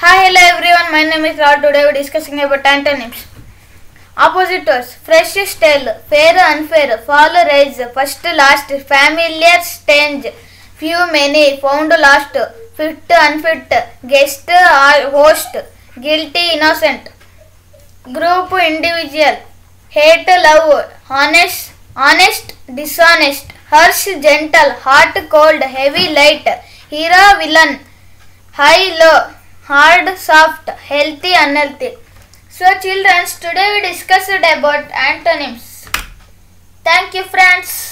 Hi, hello everyone. My name is Rahul. Today we're discussing about antonyms. Opposite words: fresh, stale, fair, unfair, fall, rise, first, last, familiar, strange, few, many, found, lost, fit, unfit, guest, host, guilty, innocent. Group, individual, hate, love, honest, honest, dishonest, harsh, gentle, hot, cold, heavy, light, hero, villain, high, low, hard, soft, healthy, unhealthy. So, children, today we discussed about antonyms. Thank you, friends.